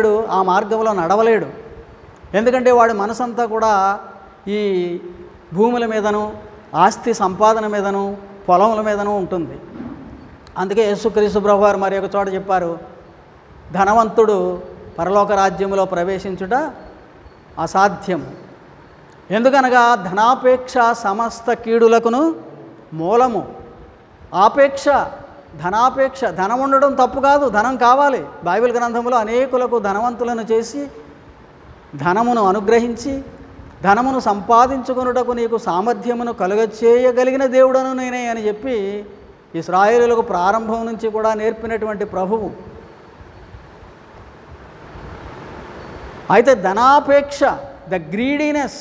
వాడు ఆ మార్గంలో నడవలేడు. ఎందుకంటే వాడి మనసంతా కూడా ఈ భూముల మీదను ఆస్తి సంపాదన మీదను పొలముల మీదను ఉంటుంది. అందుకే యేసుక్రీస్తు ప్రభు వారు మరి ఒక చోట చెప్పారు ధనవంతుడు పరలోక రాజ్యంలో ప్రవేశించుట అసాధ్యం. ఎందుకనగా ధనాపేక్ష సమస్త కీడులకును మూలము. ఆపేక్ష ధనాపేక్ష ధనం ఉండడం తప్పు కాదు ధనం కావాలి. బైబిల్ గ్రంథంలో అనేకులకు ధనవంతులను చేసి ధనమును అనుగ్రహించి ధనమును సంపాదించుకొనుటకు నీకు సామర్థ్యమును కలుగచేయగలిగిన దేవుడను నేనే అని చెప్పి ఇస్రాయేలులకు ప్రారంభం నుంచి కూడా నేర్పినటువంటి ప్రభువు. అయితే ధనాపేక్ష ద గ్రీడీనెస్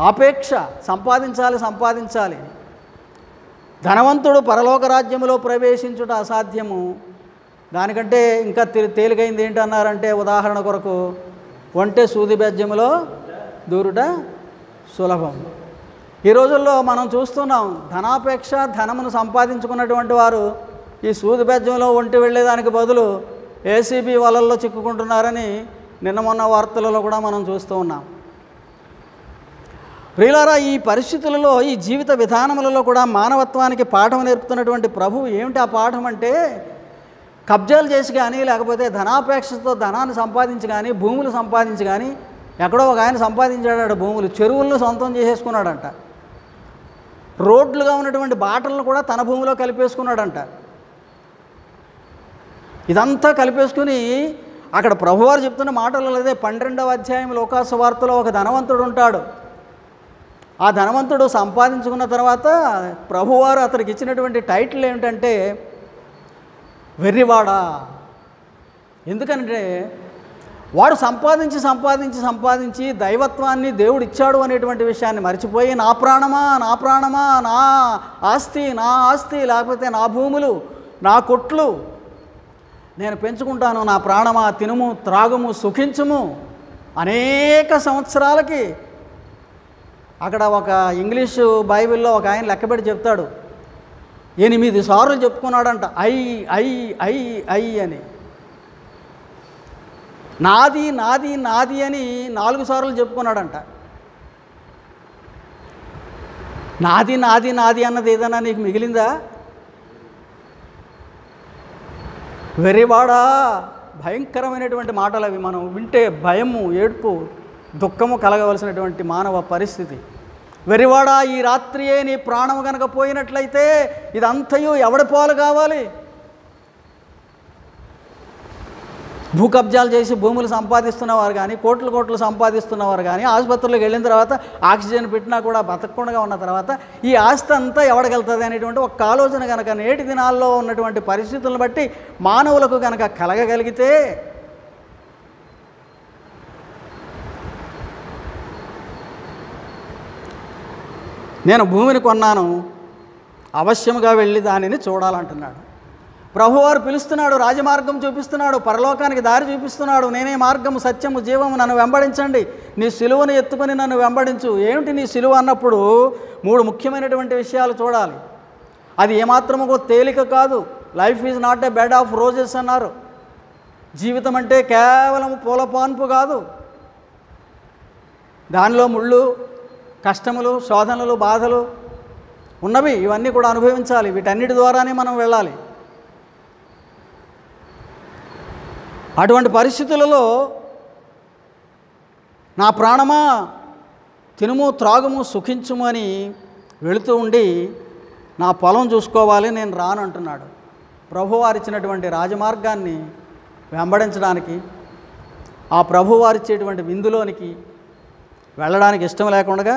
ఆపేక్ష సంపాదించాలి సంపాదించాలి. ధనవంతుడు పరలోక రాజ్యములో ప్రవేశించుట అసాధ్యము. దానికంటే ఇంకా తేలికైంది ఏంటన్నారంటే ఉదాహరణ కొరకు ఒంటె సూది బెజ్యములో దూరుట సులభం. ఈ రోజుల్లో మనం చూస్తున్నాం ధనాపేక్ష ధనమును సంపాదించుకున్నటువంటి వారు ఈ సూది బెజ్యంలో ఒంటి వెళ్ళేదానికి బదులు ఏసీబీ వలల్లో చిక్కుకుంటున్నారని నిన్న మొన్న వార్తలలో కూడా మనం చూస్తూ ఉన్నాం. ప్రియులారా ఈ పరిస్థితులలో ఈ జీవిత విధానములలో కూడా మానవత్వానికి పాఠం నేర్పుతున్నటువంటి ప్రభువు ఏమిటి ఆ పాఠం అంటే కబ్జాలు చేసి కానీ లేకపోతే ధనాపేక్షతో ధనాన్ని సంపాదించి కానీ భూములు సంపాదించి కానీ ఎక్కడో ఒక ఆయన సంపాదించాడు భూములు చెరువులను సొంతం చేసేసుకున్నాడంట. రోడ్లుగా ఉన్నటువంటి బాటలను కూడా తన భూమిలో కలిపేసుకున్నాడంట. ఇదంతా కలిపేసుకుని అక్కడ ప్రభువారు చెప్తున్న మాటలు లేదే పన్నెండవ అధ్యాయం లోకాసు వార్తలో ఒక ధనవంతుడు ఉంటాడు. ఆ ధనవంతుడు సంపాదించుకున్న తర్వాత ప్రభువారు అతనికి ఇచ్చినటువంటి టైటిల్ ఏమిటంటే వెర్రివాడా. ఎందుకంటే వాడు సంపాదించి సంపాదించి సంపాదించి దైవత్వాన్ని దేవుడు ఇచ్చాడు అనేటువంటి విషయాన్ని మర్చిపోయి నా ప్రాణమా నా ప్రాణమా నా ఆస్తి నా ఆస్తి లేకపోతే నా భూములు నా కొట్లు నేను పెంచుకుంటాను నా ప్రాణమా తినుము త్రాగుము సుఖించుము అనేక సంవత్సరాలకి అక్కడ ఒక ఇంగ్లీషు బైబిల్లో ఒక ఆయన లెక్కపెట్టి చెప్తాడు. ఎనిమిది సార్లు చెప్పుకున్నాడంట ఐ ఐ ఐ ఐ అని. నాది నాది నాది అని నాలుగు సార్లు చెప్పుకున్నాడంట. నాది నాది నాది అన్నది ఏదైనా నీకు మిగిలిందా? వెర్రివాడా భయంకరమైనటువంటి మాటలు అవి మనం వింటే భయము ఏడుపు దుఃఖము కలగవలసినటువంటి మానవ పరిస్థితి. వెరివాడా ఈ రాత్రియే నీ ప్రాణం కనుక పోయినట్లయితే ఇదంతయు ఎవడి పాలు కావాలి? భూ కబ్జాలు చేసి భూములు సంపాదిస్తున్నవారు కానీ కోట్లు కోట్లు సంపాదిస్తున్నవారు కానీ ఆసుపత్రులకు వెళ్ళిన తర్వాత ఆక్సిజన్ పెట్టినా కూడా బతకకుండా ఉన్న తర్వాత ఈ ఆస్తి అంతా ఎవడికెళ్తుంది అనేటువంటి ఒక ఆలోచన కనుక నేటి దినాల్లో ఉన్నటువంటి పరిస్థితులను బట్టి మానవులకు కనుక కలగగలిగితే నేను భూమిని కొన్నాను అవశ్యముగా వెళ్ళి దానిని చూడాలంటున్నాడు. ప్రభువారు పిలుస్తున్నాడు రాజమార్గం చూపిస్తున్నాడు పరలోకానికి దారి చూపిస్తున్నాడు నేనే మార్గము సత్యము జీవము నన్ను వెంబడించండి. నీ సిలువను ఎత్తుకొని నన్ను వెంబడించు. ఏమిటి నీ సిలువ అన్నప్పుడు మూడు ముఖ్యమైనటువంటి విషయాలు చూడాలి. అది ఏమాత్రముకో తేలిక కాదు. Life is not a bed of roses అన్నారు. జీవితం అంటే కేవలం పూలపాన్పు కాదు. దానిలో ముళ్ళు కష్టములు శోధనలు బాధలు ఉన్నవి ఇవన్నీ కూడా అనుభవించాలి. వీటన్నిటి ద్వారానే మనం వెళ్ళాలి. అటువంటి పరిస్థితులలో నా ప్రాణమా? తినుము త్రాగుము సుఖించుము అని వెళుతూ ఉండి నా పొలం చూసుకోవాలి నేను రాను అంటున్నాడు. ప్రభువారిచ్చినటువంటి రాజమార్గాన్ని వెంబడించడానికి ఆ ప్రభువారిచ్చేటువంటి విందులోనికి వెళ్ళడానికి ఇష్టం లేకుండా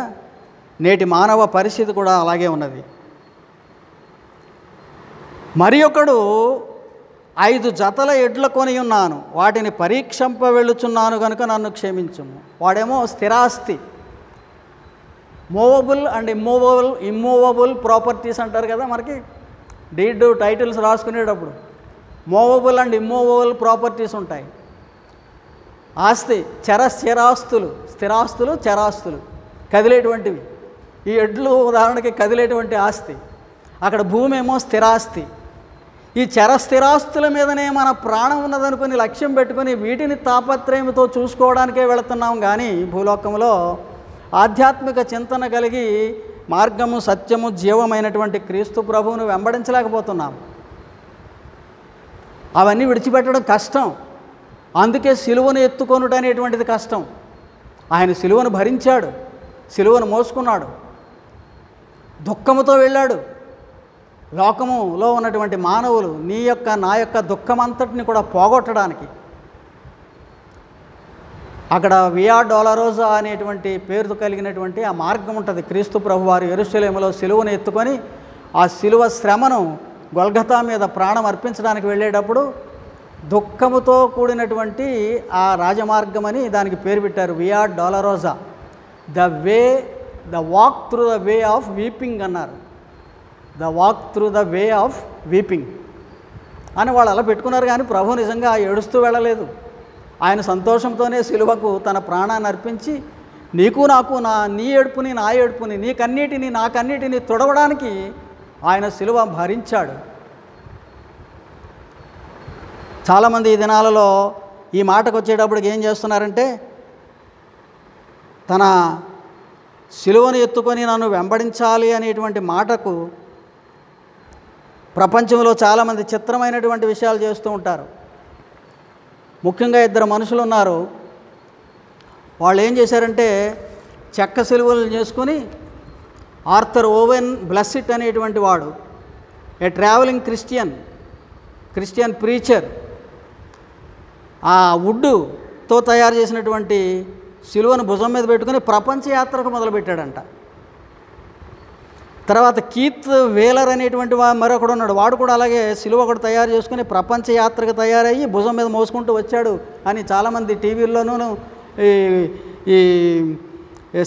నేటి మానవ పరిస్థితి కూడా అలాగే ఉన్నది. మరి ఒకడు ఐదు జతల ఎడ్ల కొని ఉన్నాను వాటిని పరీక్షంప వెళ్ళుచున్నాను కనుక నన్ను క్షమించుము. వాడేమో స్థిరాస్తి. Movable and immovable immovable properties అంటారు కదా మనకి? డీడ్ టైటిల్స్ రాసుకునేటప్పుడు. మూవబుల్ అండ్ ఇమ్మూవబుల్ ప్రాపర్టీస్ ఉంటాయి. ఆస్తి చర స్థిరాస్తులు స్థిరాస్తులు చరాస్తులు కదిలేటువంటివి. ఈ ఎడ్లు ఉదాహరణకి కదిలేటువంటి ఆస్తి. అక్కడ భూమి ఏమో స్థిరాస్తి. ఈ చరస్థిరాస్తుల మీదనే మన ప్రాణం ఉన్నదనుకుని లక్ష్యం పెట్టుకుని వీటిని తాపత్రయంతో చూసుకోవడానికే వెళుతున్నాం కానీ భూలోకంలో ఆధ్యాత్మిక చింతన కలిగి మార్గము సత్యము జీవమైనటువంటి క్రీస్తు ప్రభువును వెంబడించలేకపోతున్నాం. అవన్నీ విడిచిపెట్టడం కష్టం. అందుకే సిలువను ఎత్తుకొనుట అనేటువంటిది కష్టం. ఆయన సిలువను భరించాడు సిలువను మోసుకున్నాడు దుఃఖముతో వెళ్ళాడు. లోకములో ఉన్నటువంటి మానవులు నీ యొక్క నా యొక్క దుఃఖమంతటిని కూడా పోగొట్టడానికి. అక్కడ వియా డోలరోజా అనేటువంటి పేరుతో కలిగినటువంటి ఆ మార్గం ఉంటుంది. క్రీస్తు ప్రభు వారు ఎరుసలేములో సిలువను ఎత్తుకొని ఆ సిలువ శ్రమను గొల్గతా మీద ప్రాణం అర్పించడానికి వెళ్ళేటప్పుడు దుఃఖముతో కూడినటువంటి ఆ రాజమార్గం అని దానికి పేరు పెట్టారు. Via Dolorosa the way the walk through the way of weeping అన్నారు. The walk through the way of weeping అని వాళ్ళు అలా పెట్టుకున్నారు కానీ ప్రభు నిజంగా ఏడుస్తూ వెళ్ళలేదు. ఆయన సంతోషంతోనే సిలువకు తన ప్రాణాన్ని అర్పించి నీకు నాకు నా నీ ఏడుపుని నా ఏడుపుని నీ కన్నీటిని నా కన్నీటిని తుడవడానికి ఆయన సిలువ భరించాడు. చాలామంది ఈ దినాలలో ఈ మాటకు వచ్చేటప్పటికి ఏం చేస్తున్నారంటే తన సిలువను ఎత్తుకొని నన్ను వెంబడించాలి అనేటువంటి మాటకు ప్రపంచంలో చాలామంది చిత్రమైనటువంటి విషయాలు చేస్తూ ఉంటారు. ముఖ్యంగా ఇద్దరు మనుషులు ఉన్నారు. వాళ్ళు ఏం చేశారంటే చెక్క సిలువలు చేసుకొని ఆర్థర్ ఓవెన్ బ్లెస్సిట్ అనేటువంటి వాడు a travelling Christian Christian preacher ఆ వుడ్డుతో తయారు చేసినటువంటి సిలువను భుజం మీద పెట్టుకుని ప్రపంచ యాత్రకు మొదలుపెట్టాడంట. తర్వాత కీత్ వేలర్ అనేటువంటి మరొకడు ఉన్నాడు. వాడు కూడా అలాగే సిలువ ఒకటి తయారు చేసుకుని ప్రపంచ యాత్రకు తయారయ్యి భుజం మీద మోసుకుంటూ వచ్చాడు అని చాలామంది టీవీల్లోనూ ఈ ఈ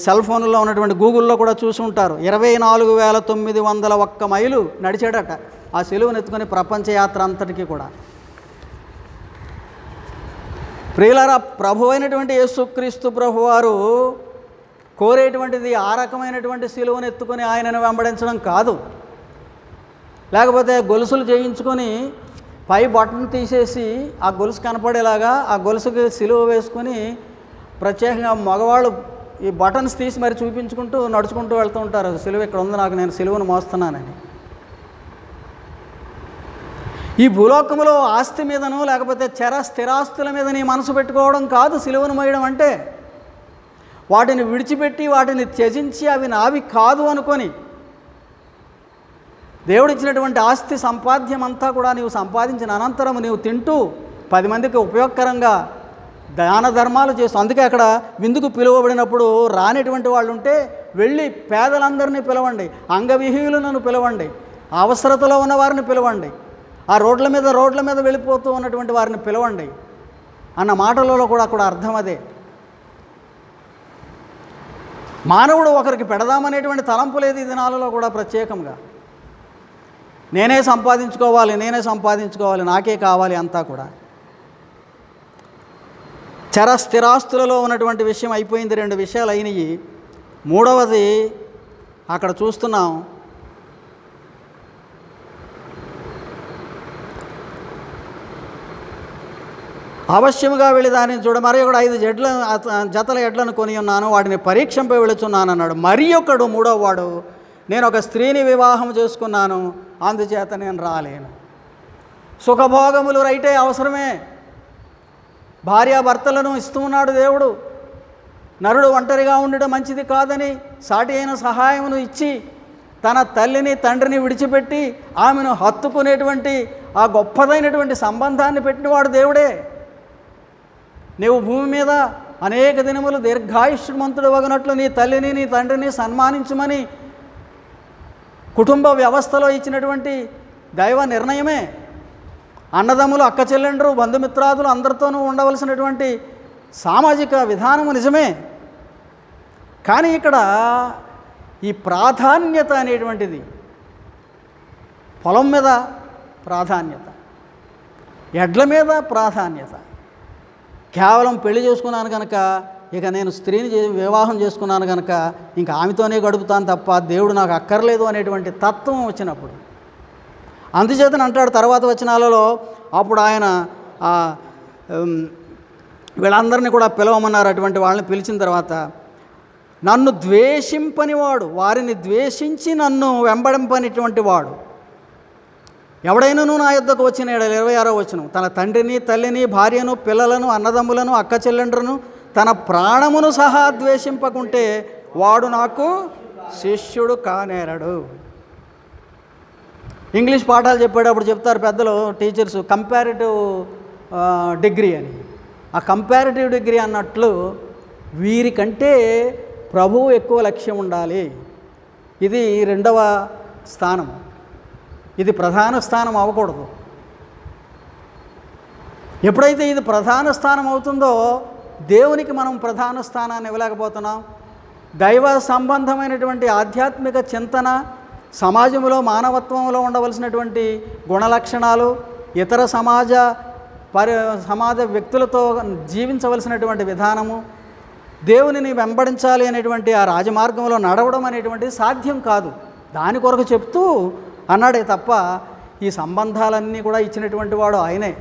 సెల్ ఫోన్లో ఉన్నటువంటి గూగుల్లో కూడా చూసి ఉంటారు. ఇరవై నాలుగు వేల తొమ్మిది వందల ఒక్క మైలు నడిచాడట ఆ సిలువను ఎత్తుకొని ప్రపంచ యాత్ర అంతటికీ కూడా. ప్రియులారా ప్రభు అయినటువంటి యేసుక్రీస్తు ప్రభు వారు కోరేటువంటిది ఆ రకమైనటువంటి శిలువను ఎత్తుకొని ఆయనను వెంబడించడం కాదు. లేకపోతే గొలుసులు చేయించుకొని పై బటన్ తీసేసి ఆ గొలుసు కనపడేలాగా ఆ గొలుసుకి సిలువ వేసుకొని ప్రత్యేకంగా మగవాళ్ళు ఈ బటన్స్ తీసి మరి చూపించుకుంటూ నడుచుకుంటూ వెళ్తూ ఉంటారు. సిలువ ఇక్కడ ఉంది నాకు నేను సిలువను మోస్తున్నానని. ఈ భూలోకంలో ఆస్తి మీదనో లేకపోతే చర స్థిరాస్తుల మీద నీ మనసు పెట్టుకోవడం కాదు సిలువను మోయడం అంటే. వాటిని విడిచిపెట్టి వాటిని త్యజించి అవి నావి కాదు అనుకొని. దేవుడిచ్చినటువంటి ఆస్తి సంపాద్యం అంతా కూడా నీవు సంపాదించిన అనంతరం నీవు తింటూ పది మందికి ఉపయోగకరంగా దాన ధర్మాలు చేస్తూ. అందుకే అక్కడ విందుకు పిలువబడినప్పుడు రానిటువంటి వాళ్ళు ఉంటే వెళ్ళి పేదలందరినీ పిలవండి అంగవిహీనులను పిలవండి అవసరతలో ఉన్న వారిని పిలవండి. ఆ రోడ్ల మీద రోడ్ల మీద వెళ్ళిపోతూ ఉన్నటువంటి వారిని పిలవండి అన్న మాటలలో కూడా అక్కడ అర్థం అదే. మానవుడు ఒకరికి పెడదామనేటువంటి తలంపు లేదు ఈ దినాలలో కూడా ప్రత్యేకంగా. నేనే సంపాదించుకోవాలి నేనే సంపాదించుకోవాలి నాకే కావాలి అంతా కూడా. చర స్థిరాస్తులలో ఉన్నటువంటి విషయం అయిపోయింది రెండు విషయాలు అయినాయి. మూడవది అక్కడ చూస్తున్నాం అవశ్యముగా వెళ్ళి దానిని చూడ మరి ఒకడు ఐదు జడ్ల జతల ఎడ్లను కొని ఉన్నాను వాటిని పరీక్షంపై వెళుచున్నాను అన్నాడు. మరి ఒకడు మూడో వాడు నేను ఒక స్త్రీని వివాహం చేసుకున్నాను అందుచేత నేను రాలేను. సుఖభోగములు రైటే అవసరమే. భార్యాభర్తలను ఇస్తూ ఉన్నాడు దేవుడు. నరుడు ఒంటరిగా ఉండడం మంచిది కాదని సాటి అయిన సహాయమును ఇచ్చి తన తల్లిని తండ్రిని విడిచిపెట్టి ఆమెను హత్తుకునేటువంటి ఆ గొప్పదైనటువంటి సంబంధాన్ని పెట్టినవాడు దేవుడే. నీవు భూమి మీద అనేక దినములు దీర్ఘాయుష్మంతుడు వగనట్లు నీ తల్లిని నీ తండ్రిని సన్మానించమని కుటుంబ వ్యవస్థలో ఇచ్చినటువంటి దైవ నిర్ణయమే. అన్నదమ్ములు అక్క చెల్లెండ్రు బంధుమిత్రాదులు అందరితోనూ ఉండవలసినటువంటి సామాజిక విధానము నిజమే. కానీ ఇక్కడ ఈ ప్రాధాన్యత అనేటువంటిది పొలం మీద ప్రాధాన్యత ఎడ్ల మీద ప్రాధాన్యత కేవలం పెళ్ళి చేసుకున్నాను కనుక ఇక నేను స్త్రీని వివాహం చేసుకున్నాను కనుక ఇంకా ఆమెతోనే గడుపుతాను తప్ప దేవుడు నాకు అక్కర్లేదు అనేటువంటి తత్వం వచ్చినప్పుడు. అందుచేతను అంటాడు తర్వాత వచనాలలో అప్పుడు ఆయన వీళ్ళందరినీ కూడా పిలవమన్నారు అటువంటి వాళ్ళని పిలిచిన తర్వాత నన్ను ద్వేషింపనివాడు వారిని ద్వేషించి నన్ను వెంబడింపనిటువంటి వాడు. ఎవడైనాను నా యుద్ధకు వచ్చిన ఏడు ఇరవై ఆరో వచ్చును తన తండ్రిని తల్లిని భార్యను పిల్లలను అన్నదమ్ములను అక్క చెల్లెండ్రును తన ప్రాణమును సహా ద్వేషింపకుంటే వాడు నాకు శిష్యుడు కానేరడు. ఇంగ్లీష్ పాఠాలు చెప్పేటప్పుడు చెప్తారు పెద్దలు టీచర్స్ కంపారిటివ్ డిగ్రీ అని. ఆ కంపారిటివ్ డిగ్రీ అన్నట్లు వీరికంటే ప్రభువు ఎక్కువ లక్ష్యం ఉండాలి. ఇది రెండవ స్థానం. ఇది ప్రధాన స్థానం అవ్వకూడదు. ఎప్పుడైతే ఇది ప్రధాన స్థానం అవుతుందో దేవునికి మనం ప్రధాన స్థానాన్ని ఇవ్వలేకపోతున్నాం. దైవ సంబంధమైనటువంటి ఆధ్యాత్మిక చింతన సమాజంలో మానవత్వంలో ఉండవలసినటువంటి గుణలక్షణాలు ఇతర సమాజ పరి సమాజ వ్యక్తులతో జీవించవలసినటువంటి విధానము దేవునిని వెంబడించాలి అనేటువంటి ఆ రాజమార్గంలో నడవడం అనేటువంటిది సాధ్యం కాదు. దాని కొరకు చెప్తూ అన్నాడే తప్ప ఈ సంబంధాలన్నీ కూడా ఇచ్చినటువంటి వాడు ఆయనే.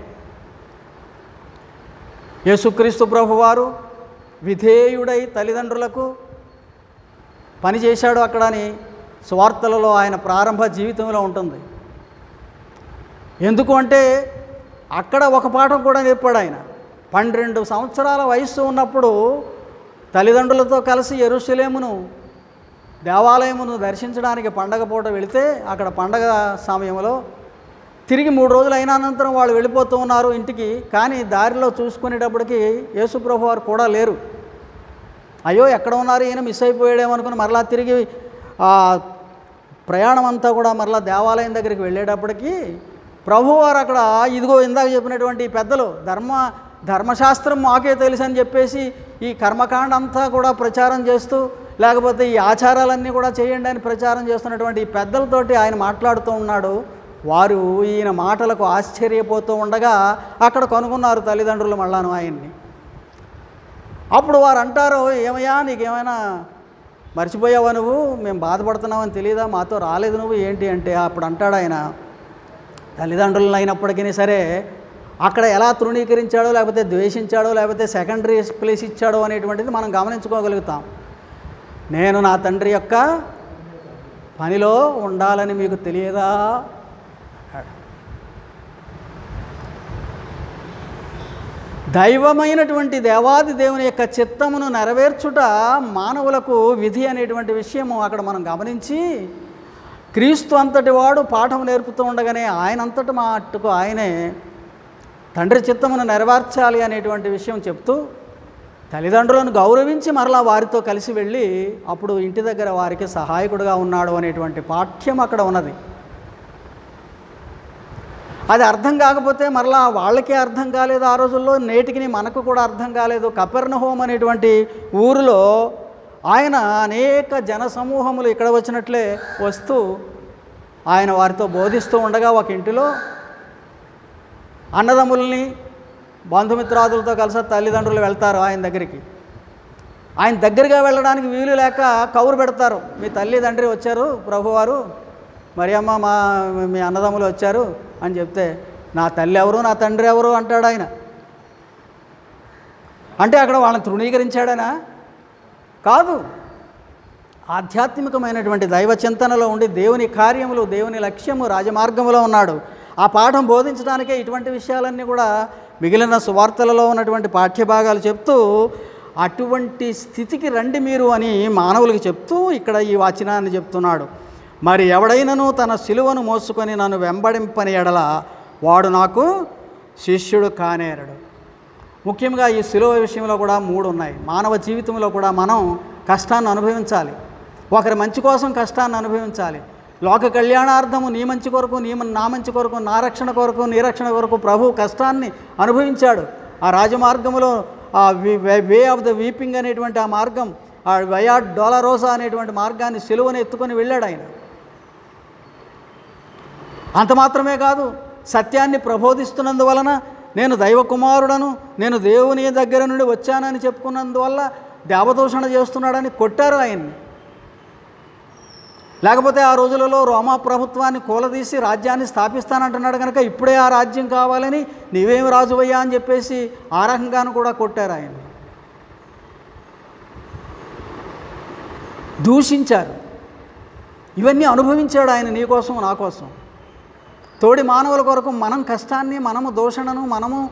యేసుక్రీస్తు ప్రభువారు విధేయుడై తల్లిదండ్రులకు పనిచేశాడు అక్కడని స్వార్థలలో ఆయన ప్రారంభ జీవితంలో ఉంటుంది. ఎందుకు అంటే అక్కడ ఒక పాఠం కూడా నేర్పాడు ఆయన. పన్నెండు సంవత్సరాల వయస్సు ఉన్నప్పుడు తల్లిదండ్రులతో కలిసి ఎరుసలేమును దేవాలయమును దర్శించడానికి పండగ పూట వెళితే అక్కడ పండగ సమయంలో తిరిగి మూడు రోజులు అయిన అనంతరం వాళ్ళు వెళ్ళిపోతూ ఉన్నారు ఇంటికి. కానీ దారిలో చూసుకునేటప్పటికి యేసుప్రభు వారు కూడా లేరు. అయ్యో ఎక్కడ ఉన్నారు? ఈయన మిస్ అయిపోయాడేమో అనుకుని మరలా తిరిగి ప్రయాణం అంతా కూడా మరలా దేవాలయం దగ్గరికి వెళ్ళేటప్పటికి ప్రభువారు అక్కడ ఇదిగో ఇందాక చెప్పినటువంటి పెద్దలు ధర్మ ధర్మశాస్త్రం మాకే తెలుసు అని చెప్పేసి ఈ కర్మకాండ అంతా కూడా ప్రచారం చేస్తూ లేకపోతే ఈ ఆచారాలన్నీ కూడా చేయండి అని ప్రచారం చేస్తున్నటువంటి ఈ పెద్దలతోటి ఆయన మాట్లాడుతూ ఉన్నాడు. వారు ఈయన మాటలకు ఆశ్చర్యపోతూ ఉండగా అక్కడ కనుగొన్నారు తల్లిదండ్రులు మళ్ళాను ఆయన్ని. అప్పుడు వారు అంటారు ఏమయ్యా నీకేమైనా మర్చిపోయావా నువ్వు? మేము బాధపడుతున్నామని తెలియదా మాతో రాలేదు నువ్వు ఏంటి? అంటే అప్పుడు అంటాడు ఆయన. తల్లిదండ్రులు అయినప్పటికీ సరే అక్కడ ఎలా తృణీకరించాడో లేకపోతే ద్వేషించాడో లేకపోతే సెకండరీ ప్లేస్ ఇచ్చాడో అనేటువంటిది మనం గమనించుకోగలుగుతాం. నేను నా తండ్రి యొక్క పనిలో ఉండాలని మీకు తెలియదా? దైవమైనటువంటి దేవాది దేవుని యొక్క చిత్తమును నెరవేర్చుట మానవులకు విధి అనేటువంటి విషయము అక్కడ మనం గమనించి క్రీస్తు అంతటి వాడు పాఠం నేర్పుతూ ఉండగానే ఆయన అంతటి మాటకు ఆయనే తండ్రి చిత్తమును నెరవేర్చాలి అనేటువంటి విషయం చెప్తూ తల్లిదండ్రులను గౌరవించి మరలా వారితో కలిసి వెళ్ళి అప్పుడు ఇంటి దగ్గర వారికి సహాయకుడుగా ఉన్నాడు అనేటువంటి పాఠ్యం అక్కడ ఉన్నది. అది అర్థం కాకపోతే మరలా వాళ్ళకే అర్థం కాలేదు ఆ రోజుల్లో నేటికి మనకు కూడా అర్థం కాలేదు. కపెర్నహోమ్ అనేటువంటి ఊరిలో ఆయన అనేక జన సమూహములు ఇక్కడ వచ్చినట్లే వస్తూ ఆయన వారితో బోధిస్తూ ఉండగా ఒక ఇంటిలో అన్నదమ్ముల్ని బంధుమిత్రాదులతో కలిసి తల్లిదండ్రులు వెళ్తారు ఆయన దగ్గరికి. ఆయన దగ్గరగా వెళ్ళడానికి వీలు లేక కౌరు పెడతారు. మీ తల్లి తండ్రి వచ్చారు ప్రభువారు మరి అమ్మ మా మీ అన్నదమ్ములు వచ్చారు అని చెప్తే నా తల్లి ఎవరు నా తండ్రి ఎవరు అంటాడు ఆయన. అంటే అక్కడ వాళ్ళని తృణీకరించాడనా? కాదు. ఆధ్యాత్మికమైనటువంటి దైవ చింతనలో ఉండి దేవుని కార్యములు దేవుని లక్ష్యము రాజమార్గంలో ఉన్నాడు. ఆ పాఠం బోధించడానికే ఇటువంటి విషయాలన్నీ కూడా మిగిలిన సువార్తలలో ఉన్నటువంటి పాఠ్యభాగాలు చెప్తూ అటువంటి స్థితికి రండి మీరు అని మానవులకు చెప్తూ ఇక్కడ ఈ వచనాన్ని చెప్తున్నాడు. మరి ఎవడైనను తన సిలువను మోసుకొని నన్ను వెంబడింపని ఎడల వాడు నాకు శిష్యుడు కానేరడు. ముఖ్యంగా ఈ సిలువ విషయంలో కూడా మూడు ఉన్నాయి. మానవ జీవితంలో కూడా మనం కష్టాన్ని అనుభవించాలి. ఒకరి మంచి కోసం కష్టాన్ని అనుభవించాలి. లోక కళ్యాణార్థము నీ మంచి కొరకు నీ నా మంచి కొరకు నా రక్షణ కొరకు నీ రక్షణ కొరకు ప్రభు కష్టాన్ని అనుభవించాడు. ఆ రాజమార్గములో ఆ వే ఆఫ్ ద వీపింగ్ అనేటువంటి ఆ మార్గం ఆ వయా డోలరోసా అనేటువంటి మార్గాన్ని సిలువని ఎత్తుకొని వెళ్ళాడు ఆయన. అంత మాత్రమే కాదు సత్యాన్ని ప్రబోధిస్తున్నందువలన నేను దైవ కుమారుడను నేను దేవుని దగ్గర నుండి వచ్చానని చెప్పుకున్నందువల్ల దేవదూషణ చేస్తున్నాడని కొట్టారు ఆయన్ని. లేకపోతే ఆ రోజులలో రోమా ప్రభుత్వాన్ని కూలదీసి రాజ్యాన్ని స్థాపిస్తానంటున్నాడు కనుక ఇప్పుడే ఆ రాజ్యం కావాలని నీవేమి రాజువయ్యా అని చెప్పేసి ఆ రకంగాను కూడా కొట్టారు ఆయన్ని. దూషించారు. ఇవన్నీ అనుభవించాడు ఆయన నీ కోసం నా కోసం. తోడి మానవుల కొరకు మనం కష్టాన్ని మనము దూషణను మనము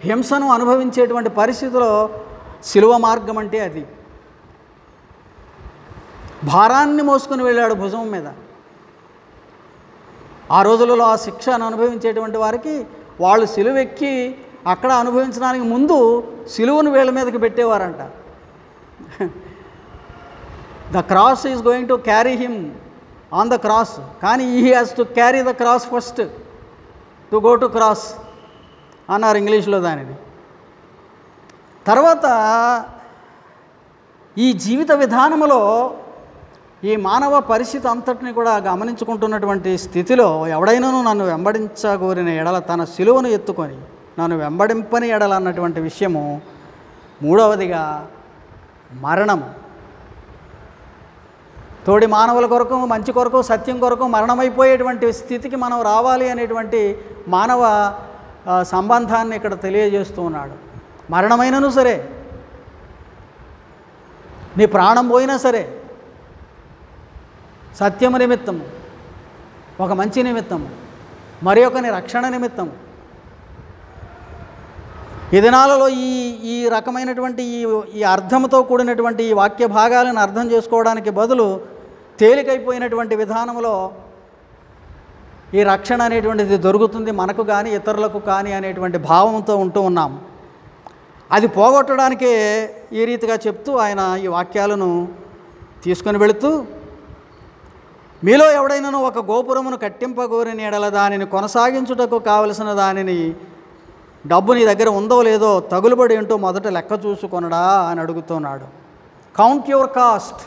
హింసను అనుభవించేటువంటి పరిస్థితిలో శిలువ మార్గం అంటే అది. భారాన్ని మోసుకుని వెళ్ళాడు భుజం మీద. ఆ రోజులలో ఆ శిక్షను అనుభవించేటువంటి వారికి వాళ్ళు సిలువెక్కి అక్కడ అనుభవించడానికి ముందు సిలువను వీళ్ళ మీదకి పెట్టేవారంట. The cross is going to carry him on the cross కానీ he has to carry the cross first to go to cross అన్నారు ఇంగ్లీష్లో దానిని. తర్వాత ఈ జీవిత విధానములో ఈ మానవ పరిస్థితి అంతటిని కూడా గమనించుకుంటున్నటువంటి స్థితిలో ఎవడైనాను నన్ను వెంబడించగోరిన ఎడల తన సిలువను ఎత్తుకొని నన్ను వెంబడింపని ఎడల అన్నటువంటి విషయము మూడవదిగా మరణము. తోడి మానవుల కొరకు మంచి కొరకు సత్యం కొరకు మరణమైపోయేటువంటి స్థితికి మనం రావాలి అనేటువంటి మానవ సంబంధాన్ని ఇక్కడ తెలియజేస్తూ ఉన్నాడు. మరణమైనను సరే నీ ప్రాణం పోయినా సరే సత్యము నిమిత్తము ఒక మంచి నిమిత్తము మరి ఒకని రక్షణ నిమిత్తము. ఈ దినాలలో ఈ ఈ రకమైనటువంటి ఈ ఈ అర్థంతో కూడినటువంటి ఈ వాక్య భాగాలను అర్థం చేసుకోవడానికి బదులు తేలికైపోయినటువంటి విధానంలో ఈ రక్షణ అనేటువంటిది దొరుకుతుంది మనకు కానీ ఇతరులకు కానీ అనేటువంటి భావంతో ఉంటూ ఉన్నాం. అది పోగొట్టడానికే ఈ రీతిగా చెప్తూ ఆయన ఈ వాక్యాలను తీసుకొని వెళుతూ మీలో ఎవడైనాను ఒక గోపురమును కట్టింపగోరిన ఎడల దానిని కొనసాగించుటకు కావలసిన దానిని డబ్బు నీ దగ్గర ఉందో లేదో తగులుబడి ఏంటో మొదట లెక్క చూసుకొనడా అని అడుగుతున్నాడు. కౌంట్ యువర్ కాస్ట్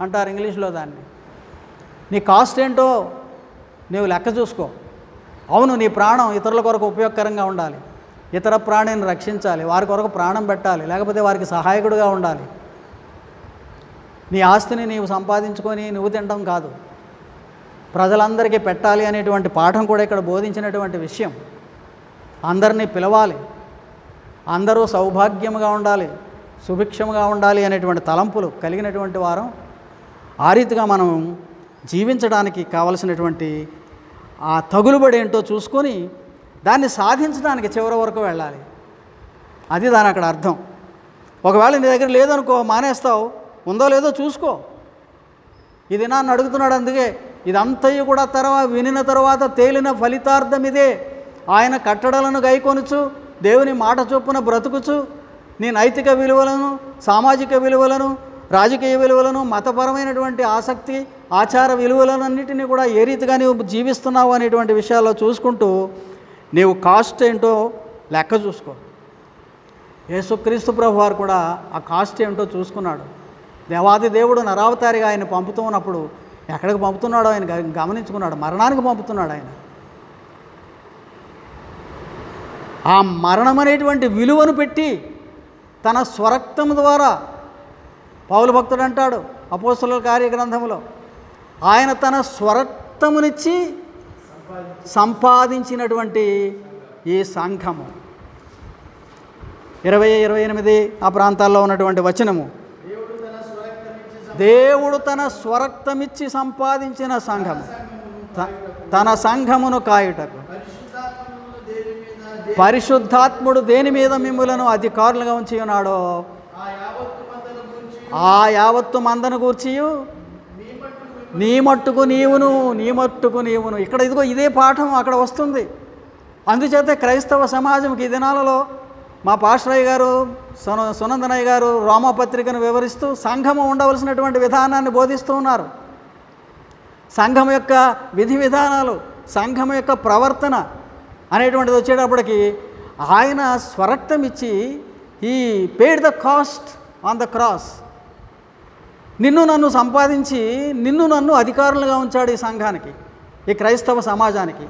అంటారు ఇంగ్లీష్లో దాన్ని. నీ కాస్ట్ ఏంటో నీవు లెక్క చూసుకో. అవును నీ ప్రాణం ఇతరుల కొరకు ఉపయోగకరంగా ఉండాలి. ఇతర ప్రాణిని రక్షించాలి. వారి కొరకు ప్రాణం పెట్టాలి. లేకపోతే వారికి సహాయకుడిగా ఉండాలి. నీ ఆస్తిని నీవు సంపాదించుకొని నువ్వు తినడం కాదు. ప్రజలందరికీ పెట్టాలి అనేటువంటి పాఠం కూడా ఇక్కడ బోధించినటువంటి విషయం. అందరినీ పిలవాలి. అందరూ సౌభాగ్యముగా ఉండాలి. సుభిక్షముగా ఉండాలి అనేటువంటి తలంపులు కలిగినటువంటి వారం. ఆ రీతిగా మనం జీవించడానికి కావలసినటువంటి ఆ తగులుబడి ఏంటో చూసుకొని దాన్ని సాధించడానికి చివరి వరకు వెళ్ళాలి. అది దాని అక్కడ అర్థం. ఒకవేళ నీ దగ్గర లేదనుకో మానేస్తావు. ఉందో లేదో చూసుకో. ఇది నన్ను అడుగుతున్నాడు అందుకే ఇదంతయు కూడా తర్వాత వినిన తర్వాత తేలిన ఫలితార్థం ఇదే ఆయన కట్టడలను గైకొనుచు దేవుని మాట చొప్పున బ్రతుకుచు నీ నైతిక విలువలను సామాజిక విలువలను రాజకీయ విలువలను మతపరమైనటువంటి ఆసక్తి ఆచార విలువలన్నింటినీ కూడా ఏ రీతిగా నీవు జీవిస్తున్నావు అనేటువంటి విషయాల్లో చూసుకుంటూ నీవు కాస్ట్ ఏంటో లెక్క చూసుకో. యేసుక్రీస్తు ప్రభు వారు కూడా ఆ కాస్ట్ ఏంటో చూసుకున్నాడు. దేవాది దేవుడు నరావతారిగా ఆయన పంపుతూ ఉన్నప్పుడు ఎక్కడికి పంపుతున్నాడో ఆయన గమనించుకున్నాడు. మరణానికి పంపుతున్నాడు ఆయన. ఆ మరణం అనేటువంటి విలువను పెట్టి తన స్వరక్తం ద్వారా పౌలు భక్తుడు అంటాడు అపోసుల కార్యగ్రంథంలో. ఆయన తన స్వరక్తమునిచ్చి సంపాదించినటువంటి ఈ సంఘము. ఇరవై ఇరవై ఎనిమిది ఆ ప్రాంతాల్లో ఉన్నటువంటి వచనము. దేవుడు తన స్వరక్తమిచ్చి సంపాదించిన సంఘము త- తన సంఘమును కాయుటకు. పరిశుద్ధాత్ముడు దేని మీద మిమ్ములను అధికారులుగా ఉంచి ఉన్నాడో ఆ యావత్తు మందను గూర్చియు. నీ మట్టుకు నీవును నీ మట్టుకు నీవును. ఇక్కడ ఇదిగో ఇదే పాఠం అక్కడ వస్తుంది. అందుచేత క్రైస్తవ సమాజంకి ఈ దినాలలో మా పాశ్రయ్య గారు సున సునందనయ్య గారు రోమపత్రికను వివరిస్తూ సంఘము ఉండవలసినటువంటి విధానాన్ని బోధిస్తూ ఉన్నారు. సంఘం యొక్క విధి విధానాలు సంఘం యొక్క ప్రవర్తన అనేటువంటిది వచ్చేటప్పటికి ఆయన స్వరక్తం ఇచ్చి ఈ paid the cost on the cross నిన్ను నన్ను సంపాదించి నిన్ను నన్ను అధికారులుగా ఉంచాడు ఈ సంఘానికి ఈ క్రైస్తవ సమాజానికి.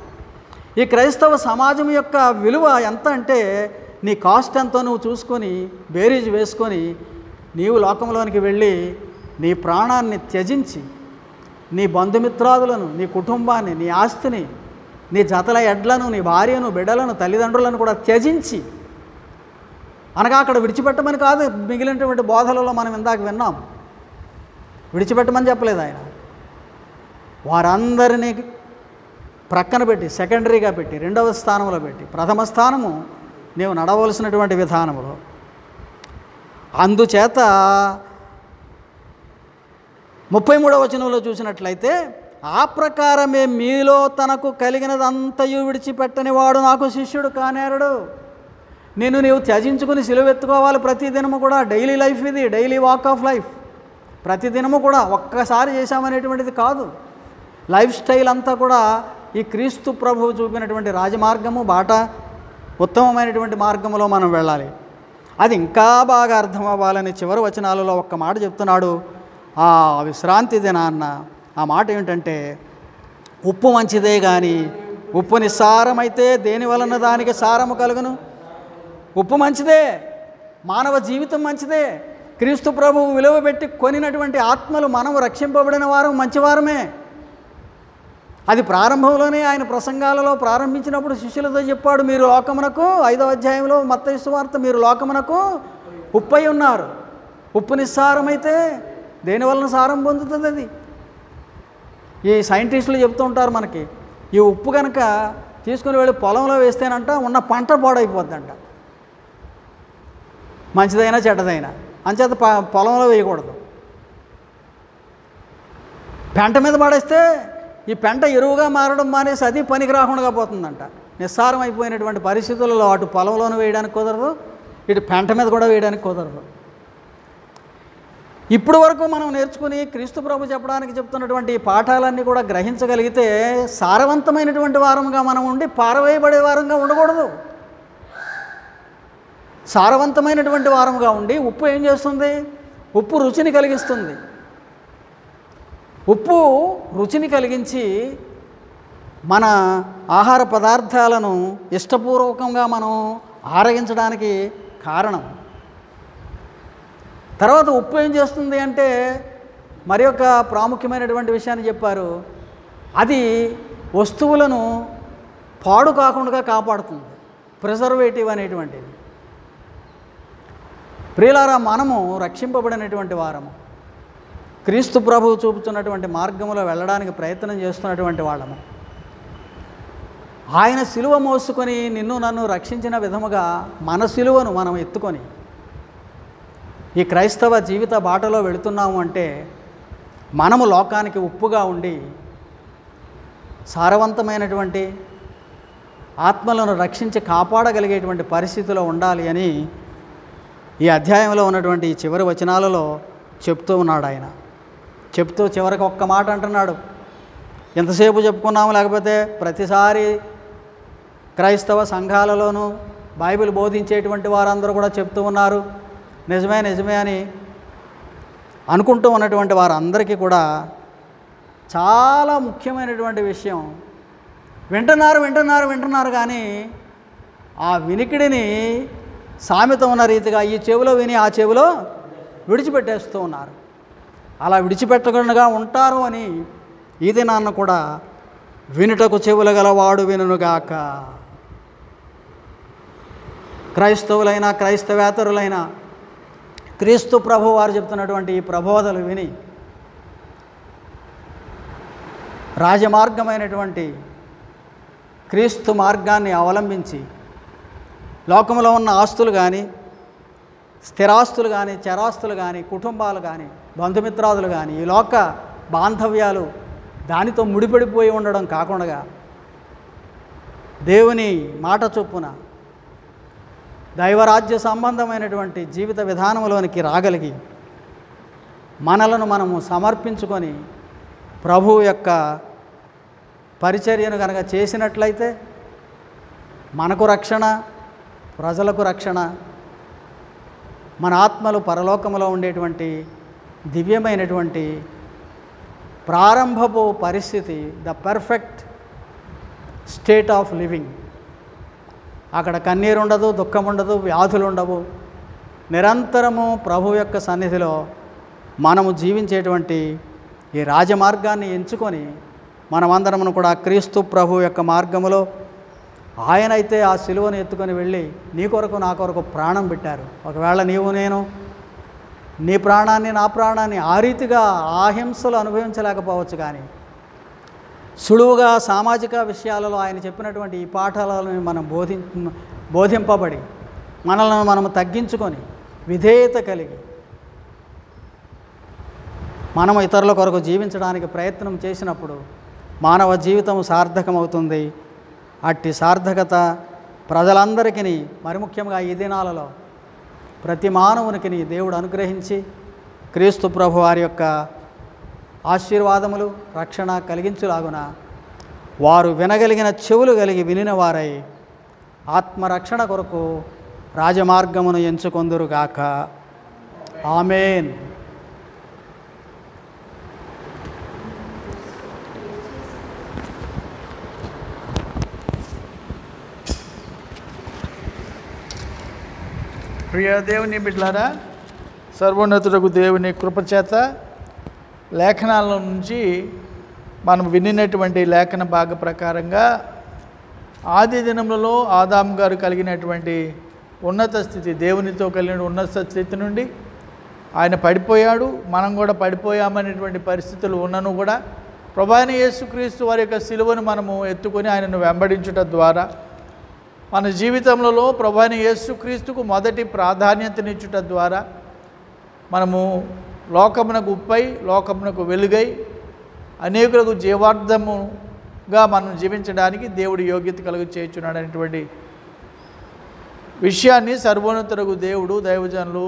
ఈ క్రైస్తవ సమాజం యొక్క విలువ ఎంత అంటే నీ కాస్ట్ ఎంతో నువ్వు చూసుకొని బేరీజ్ వేసుకొని నీవు లోకంలోనికి వెళ్ళి నీ ప్రాణాన్ని త్యజించి నీ బంధుమిత్రాదులను నీ కుటుంబాన్ని నీ ఆస్తిని నీ జతల ఎడ్లను నీ భార్యను బిడ్డలను తల్లిదండ్రులను కూడా త్యజించి అనగా అక్కడ విడిచిపెట్టమని కాదు మిగిలినటువంటి బోధలలో మనం ఇందాక విన్నాం. విడిచిపెట్టమని చెప్పలేదు ఆయన. వారందరినీ ప్రక్కన పెట్టి సెకండరీగా పెట్టి రెండవ స్థానంలో పెట్టి ప్రథమ స్థానము నీవు నడవలసినటువంటి విధానములు. అందుచేత ముప్పై మూడవ వచనంలో చూసినట్లయితే ఆ ప్రకారమే మీలో తనకు కలిగినదంతయు విడిచిపెట్టని వాడు నాకు శిష్యుడు కానేరడు. నేను నీవు త్యజించుకుని సిలువెత్తుకోవాలి ప్రతిదినము కూడా డైలీ లైఫ్ ఇది డైలీ వాక్ ఆఫ్ లైఫ్. ప్రతిదినము కూడా ఒక్కసారి చేశామనేటువంటిది కాదు. లైఫ్ స్టైల్ అంతా కూడా ఈ క్రీస్తు ప్రభువు చూపినటువంటి రాజమార్గము బాట ఉత్తమమైనటువంటి మార్గంలో మనం వెళ్ళాలి. అది ఇంకా బాగా అర్థం అవ్వాలని చివరి వచనాలలో ఒక్క మాట చెప్తున్నాడు. ఆ విశ్రాంతి దినాన్న ఆ మాట ఏంటంటే ఉప్పు మంచిదే కానీ ఉప్పు నిస్సారమైతే దేని వలన దానికి సారము కలుగును? ఉప్పు మంచిదే మానవ జీవితం మంచిదే క్రీస్తు ప్రభువు విలువ పెట్టి కొనినటువంటి ఆత్మలు మనం రక్షింపబడిన వారం మంచివారమే. అది ప్రారంభంలోనే ఆయన ప్రసంగాలలో ప్రారంభించినప్పుడు శిష్యులతో చెప్పాడు మీరు లోకమునకు ఐదవ అధ్యాయంలో మత్తయిసు వార్త మీరు లోకమునకు ఉప్పై ఉన్నారు. ఉప్పు నిస్సారమైతే దేనివలన సారం పొందుతుంది అది? ఈ సైంటిస్టులు చెప్తూ ఉంటారు మనకి ఈ ఉప్పు కనుక తీసుకుని వెళ్ళి పొలంలో వేస్తేనంట ఉన్న పంట పాడైపోద్దంట. మంచిదైనా చెడ్డదైనా. అంచేత పొలంలో వేయకూడదు. పెంట మీద పడేస్తే ఈ పెంట ఎరువుగా మారడం మానేసి అది పనికి రాకుండా పోతుందంట. నిస్సారం అయిపోయినటువంటి పరిస్థితులలో అటు పొలంలోనూ వేయడానికి కుదరదు ఇటు పెంట మీద కూడా వేయడానికి కుదరదు. ఇప్పుడు వరకు మనం నేర్చుకుని క్రీస్తు ప్రభు చెప్పడానికి చెప్తున్నటువంటి ఈ పాఠాలన్నీ కూడా గ్రహించగలిగితే సారవంతమైనటువంటి వారంగా మనం ఉండి పారవేయబడే వారంగా ఉండకూడదు. సారవంతమైనటువంటి వారంగా ఉండి ఉప్పు ఏం చేస్తుంది? ఉప్పు రుచిని కలిగిస్తుంది. ఉప్పు రుచిని కలిగించి మన ఆహార పదార్థాలను ఇష్టపూర్వకంగా మనం ఆరగించడానికి కారణం. తర్వాత ఉప్పు ఏం చేస్తుంది అంటే మరి ఒక ప్రాముఖ్యమైనటువంటి విషయాన్ని చెప్పారు. అది వస్తువులను పాడు కాకుండా కాపాడుతుంది. ప్రిజర్వేటివ్ అనేటువంటిది. ప్రియులారా మనము రక్షింపబడినటువంటి వారము. క్రీస్తు ప్రభువు చూపుతున్నటువంటి మార్గంలో వెళ్ళడానికి ప్రయత్నం చేస్తున్నటువంటి వాళ్ళము. ఆయన సిలువ మోసుకొని నిన్ను నన్ను రక్షించిన విధముగా మన సిలువను మనం ఎత్తుకొని ఈ క్రైస్తవ జీవిత బాటలో వెళుతున్నాము అంటే మనము లోకానికి ఉప్పుగా ఉండి సారవంతమైనటువంటి ఆత్మలను రక్షించి కాపాడగలిగేటువంటి పరిస్థితిలో ఉండాలి అని ఈ అధ్యాయంలో ఉన్నటువంటి ఈ చివరి వచనాలలో చెప్తూ ఉన్నాడు ఆయన. చెప్తూ చివరికి ఒక్క మాట అంటున్నాడు. ఎంతసేపు చెప్పుకున్నాము? లేకపోతే ప్రతిసారి క్రైస్తవ సంఘాలలోనూ బైబిల్ బోధించేటువంటి వారందరూ కూడా చెప్తూ ఉన్నారు. నిజమే నిజమే అని అనుకుంటూ ఉన్నటువంటి వారందరికీ కూడా చాలా ముఖ్యమైనటువంటి విషయం. వింటున్నారు వింటున్నారు వింటున్నారు కానీ ఆ వినికిడిని సామెత ఉన్న రీతిగా ఈ చెవిలో విని ఆ చెవిలో విడిచిపెట్టేస్తూ ఉన్నారు. అలా విడిచిపెట్టకుండా ఉంటారు అని ఇది నాన్న కూడా వినుటకు చెవులు గలవాడు వినుగాక క్రైస్తవులైన క్రైస్తవేతరులైన క్రీస్తు ప్రభు వారు చెప్తున్నటువంటి ఈ ప్రబోధలు విని రాజమార్గమైనటువంటి క్రీస్తు మార్గాన్ని అవలంబించి లోకంలో ఉన్న ఆస్తులు కానీ స్థిరాస్తులు కానీ చరాస్తులు కానీ కుటుంబాలు కానీ బంధుమిత్రాదులు కానీ ఈ లోక బాంధవ్యాలు దానితో ముడిపడిపోయి ఉండడం కాకుండా దేవుని మాట చొప్పున దైవరాజ్య సంబంధమైనటువంటి జీవిత విధానంలోనికి రాగలిగి మనలను మనము సమర్పించుకొని ప్రభువు యొక్క పరిచర్యను కనుక చేసినట్లయితే మనకు రక్షణ ప్రజలకు రక్షణ మన ఆత్మలు పరలోకములో ఉండేటువంటి దివ్యమైనటువంటి ప్రారంభపు పరిస్థితి the perfect state of living అక్కడ కన్నీరు ఉండదు దుఃఖం ఉండదు వ్యాధులు ఉండవు నిరంతరము ప్రభు యొక్క సన్నిధిలో మనము జీవించేటువంటి ఈ రాజమార్గాన్ని ఎంచుకొని మనమందరమును కూడా క్రీస్తు ప్రభు యొక్క మార్గములో ఆయనైతే ఆ సిలువను ఎత్తుకొని వెళ్ళి నీ కొరకు నా కొరకు ప్రాణం పెట్టారు. ఒకవేళ నీవు నేను నీ ప్రాణాన్ని నా ప్రాణాన్ని ఆ రీతిగా ఆ హింసలు అనుభవించలేకపోవచ్చు కానీ సులువుగా సామాజిక విషయాలలో ఆయన చెప్పినటువంటి ఈ పాఠాలను మనం బోధి బోధింపబడి మనల్ని మనం తగ్గించుకొని విధేయత కలిగి మనం ఇతరుల కొరకు జీవించడానికి ప్రయత్నం చేసినప్పుడు మానవ జీవితం సార్థకమవుతుంది. అట్టి సార్థకత ప్రజలందరికీ మరి ముఖ్యంగా ఈ దినాలలో ప్రతి మానవునికి దేవుడు అనుగ్రహించి క్రీస్తు ప్రభు వారి యొక్క ఆశీర్వాదములు రక్షణ కలిగించులాగున వారు వినగలిగిన చెవులు కలిగి వినిన వారై ఆత్మరక్షణ కొరకు రాజమార్గమును ఎంచుకొందురుగాక. ఆమెన్. ప్రియ దేవుని బిడ్డలారా సర్వోన్నతులకు దేవుని కృపచేత లేఖనాల నుంచి మనం వినినటువంటి లేఖన భాగ ప్రకారంగా ఆది దినములలో ఆదాం గారు కలిగినటువంటి ఉన్నత స్థితి దేవునితో కలిగిన ఉన్నత స్థితి నుండి ఆయన పడిపోయాడు. మనం కూడా పడిపోయామనేటువంటి పరిస్థితులు ఉన్నను కూడా ప్రభాని యేసుక్రీస్తు వారి యొక్క సిలువను మనము ఎత్తుకొని ఆయనను వెంబడించుట ద్వారా మన జీవితంలో ప్రభాని యేసుక్రీస్తుకు మొదటి ప్రాధాన్యతనిచ్చుట ద్వారా మనము లోకమునకు ఉప్పై లోకమునకు వెలుగై అనేకులకు జీవార్థముగా మనం జీవించడానికి దేవుడు యోగ్యత కలుగు చేయుచున్నాడు అనేటువంటి విషయాన్ని సర్వోన్నతులకు దేవుడు దైవజనులు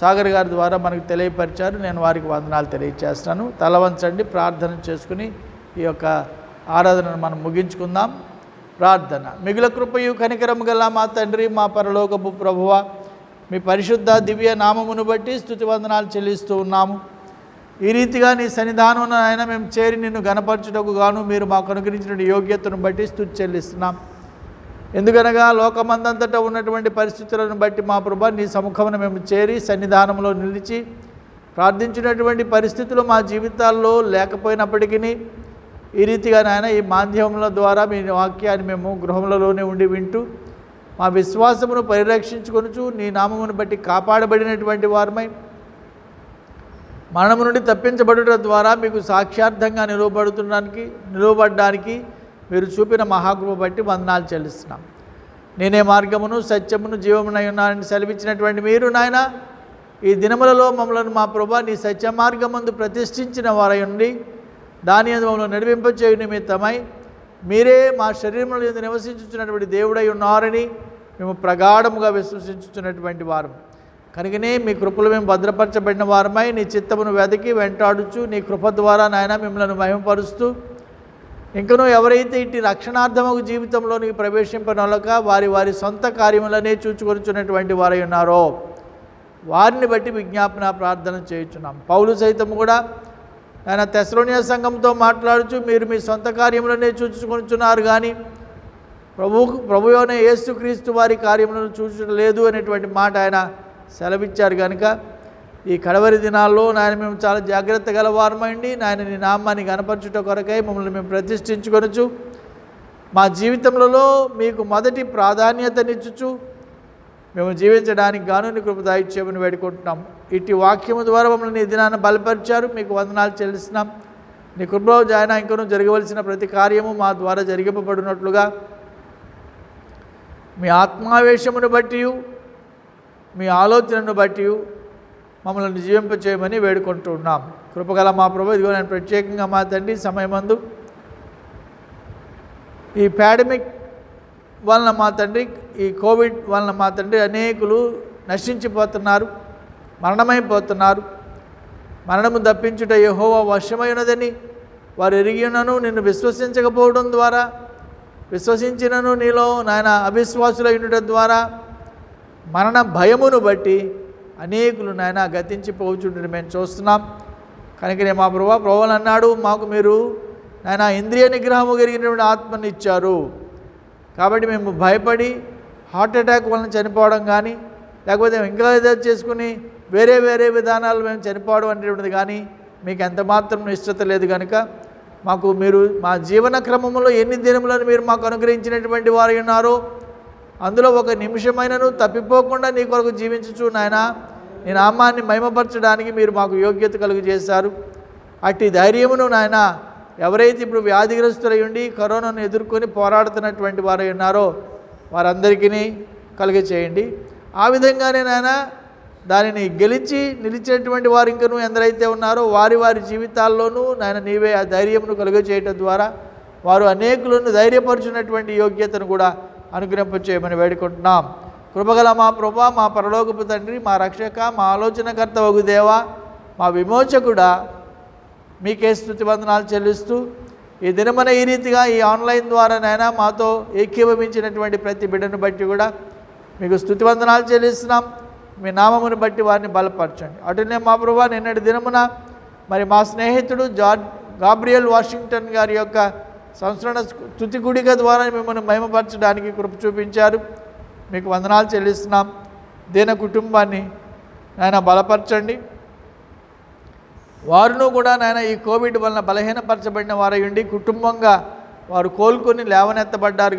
సాగర్ గారి ద్వారా మనకు తెలియపరిచారు. నేను వారికి వందనాలు తెలియజేస్తాను తలవంచండి ప్రార్థన చేసుకుని ఈ యొక్క ఆరాధనను మనం ముగించుకుందాం. ప్రార్థన మిగుల కృపయు కనికరము గల మా తండ్రి మా పరలోకపు ప్రభువ మీ పరిశుద్ధ దివ్య నామమును బట్టి స్థుతి వందనాలు చెల్లిస్తూ ఉన్నాము ఈ రీతిగా నీ సన్నిధానం ఆయన మేము చేరి నిన్ను గనపరచుటకు గాను మీరు మాకు అనుగ్రహించిన యోగ్యతను బట్టి స్థుతి చెల్లిస్తున్నాం ఎందుకనగా లోకమందంతటా ఉన్నటువంటి పరిస్థితులను బట్టి మా ప్రభా నీ సముఖమున మేము చేరి సన్నిధానంలో నిలిచి ప్రార్థించినటువంటి పరిస్థితులు మా జీవితాల్లో లేకపోయినప్పటికీ ఈ రీతిగా నాయన ఈ మాధ్యమముల ద్వారా మీ వాక్యాన్ని మేము గృహములలోనే ఉండి వింటూ మా విశ్వాసమును పరిరక్షించుకొనుచు నీ నామమును బట్టి కాపాడబడినటువంటి వారమై మరణము నుండి తప్పించబడుట ద్వారా మీకు సాక్ష్యార్థంగా నిలువబడుతున్నానికి నిలువబడడానికి మీరు చూపిన మహాకృప బట్టి వందనాలు చెల్లిస్తున్నాం. నేనే మార్గమును సత్యమును జీవమునై ఉన్నానని సెలవిచ్చినటువంటి మీరు నాయన ఈ దినములలో మమ్మలను మా ప్రభా నీ సత్య మార్గమందు ప్రతిష్ఠించిన వారై ఉండి దాని యందు మమ్మల్ని నడిపింపచేయు నిమిత్తమై మీరే మా శరీరంలో ఎందు నివసించుచున్నటువంటి దేవుడై ఉన్నారని మేము ప్రగాఢముగా విశ్వసించుచున్నటువంటి వారు కనుకనే మీ కృపలు మేము భద్రపరచబడిన వారమై నీ చిత్తమును వెతికి వెంటాడుచు నీ కృప ద్వారా నాయన మిమ్మల్ని మహిమపరుస్తూ ఇంకనూ ఎవరైతే ఇట్టి రక్షణార్థమకు జీవితంలోనికి ప్రవేశింపనొలక వారి వారి సొంత కార్యములనే చూచుకొనిచున్నటువంటి వారై ఉన్నారో వారిని బట్టి విజ్ఞాపన ప్రార్థన చేయుచున్నాం. పౌలు సైతం కూడా ఆయన తెసలోనియ సంఘంతో మాట్లాడుచు మీరు మీ సొంత కార్యములనే చూచుకొనుచున్నారు కానీ ప్రభు ప్రభు అనే యేసుక్రీస్తు వారి కార్యములను చూచడం లేదు అనేటువంటి మాట ఆయన సెలవిచ్చారు కనుక ఈ కడవరి దినాల్లో నాయన మేము చాలా జాగ్రత్త గలవారమండి నాయన నీ నామాన్ని కనపరచుట కొరకై మమ్మల్ని మేము ప్రతిష్ఠించుకొనచ్చు మా జీవితంలో మీకు మొదటి ప్రాధాన్యతనిచ్చుచు మేము జీవించడానికి గాను నీ కృప దాయిచ్చేమని వేడుకుంటున్నాం ఇట్టి వాక్యము ద్వారా మమ్మల్ని ఈ దినాన్ని బలపరిచారు. మీకు వందనాలు చెల్లిస్తున్నాం. నీ కృపలో జాయన ఇంకనూ జరగవలసిన ప్రతి కార్యము మా ద్వారా జరిగింపబడినట్లుగా. మీ ఆత్మావేశమును బట్టి మీ ఆలోచనను బట్టి మమ్మల్ని జీవింపచేయమని వేడుకుంటున్నాం. కృపగల మా ప్రభు ఇదిగో నేను ప్రత్యేకంగా మా తండ్రి సమయమందు ఈ పాడమిక్ వలన మా తండ్రి ఈ కోవిడ్ వలన మా తండ్రి అనేకులు నశించిపోతున్నారు. మరణమైపోతున్నారు. మరణము తప్పించుట యహోవా వశమైనదని వారు ఎరిగినను నిన్ను విశ్వసించకపోవడం ద్వారా విశ్వసించినను నీలో నాయన అవిశ్వాసులైనట ద్వారా మరణ భయమును బట్టి అనేకులు నాయన గతించిపోచుండని మేము చూస్తున్నాం. కనుకనే మా ప్రభా ప్రభువులు అన్నాడు మాకు మీరు నాయన ఇంద్రియ నిగ్రహము కలిగినటువంటి ఆత్మని ఇచ్చారు. కాబట్టి మేము భయపడి హార్ట్ అటాక్ వలన చనిపోవడం కానీ లేకపోతే ఇంకా ఏదో చేసుకుని వేరే వేరే విధానాలు మేము చనిపోవడం అనేటువంటిది కానీ మీకు ఎంత మాత్రం లేదు కనుక మాకు మీరు మా జీవన క్రమంలో ఎన్ని దినములను మీరు మాకు అనుగ్రహించినటువంటి వారు ఉన్నారో అందులో ఒక నిమిషమైనను తప్పిపోకుండా నీ కొరకు జీవించుచు నాయన. నీ నామాన్ని మహిమపరచడానికి మీరు మాకు యోగ్యత కలుగు చేశారు. అట్టి ధైర్యమును నాయన ఎవరైతే ఇప్పుడు వ్యాధిగ్రస్తులై ఉండి కరోనాను ఎదుర్కొని పోరాడుతున్నటువంటి వారు ఉన్నారో వారందరికీ కలిగ చేయండి ఆ విధంగానే నాయన దానిని గెలిచి నిలిచినటువంటి వారు ఇంకను ఎందరైతే ఉన్నారో వారి వారి జీవితాల్లోనూ నాయన నీవే ఆ ధైర్యమును కలుగ చేయటం ద్వారా వారు అనేకులను ధైర్యపరుచున్నటువంటి యోగ్యతను కూడా అనుగ్రహింపచేయమని వేడుకుంటున్నాం. కృపగల మా ప్రభా మా పరలోకపు తండ్రి మా రక్షక మా ఆలోచనకర్త వగు దేవా మా విమోచకుడా మీకే స్థుతి వందనాలు చెల్లిస్తూ ఈ దినమన ఈ రీతిగా ఈ ఆన్లైన్ ద్వారా నైనా మాతో ఏకీభవించినటువంటి ప్రతి బిడ్డను బట్టి కూడా మీకు స్థుతి వందనాలు చెల్లిస్తున్నాం. మీ నామమును బట్టి వారిని బలపరచండి. అటునే మా ప్రభా నిన్నటి దినమున మరి మా స్నేహితుడు జార్జ్ గాబ్రియల్ వాషింగ్టన్ గారి యొక్క సంస్కరణ స్థుతి గుడిక ద్వారా మిమ్మల్ని మహిమపరచడానికి కృప చూపించారు. మీకు వందనాలు చెల్లిస్తున్నాం. దీన కుటుంబాన్ని ఆయన బలపరచండి. వారును కూడా నాయన ఈ కోవిడ్ వలన బలహీనపరచబడిన వారై ఉండి కుటుంబంగా వారు కోలుకొని లేవనెత్తబడ్డారు.